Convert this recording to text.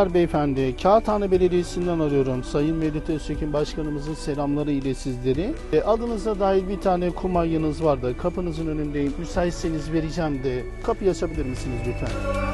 günler beyefendi. Kağıthane Belediyesi'nden arıyorum. Sayın Mevlüt Öztekin Başkanımızın selamları ile sizleri. E, adınıza dair bir tane kumanyanız var da kapınızın önündeyim. Müsaitseniz vereceğim de kapıyı açabilir misiniz lütfen?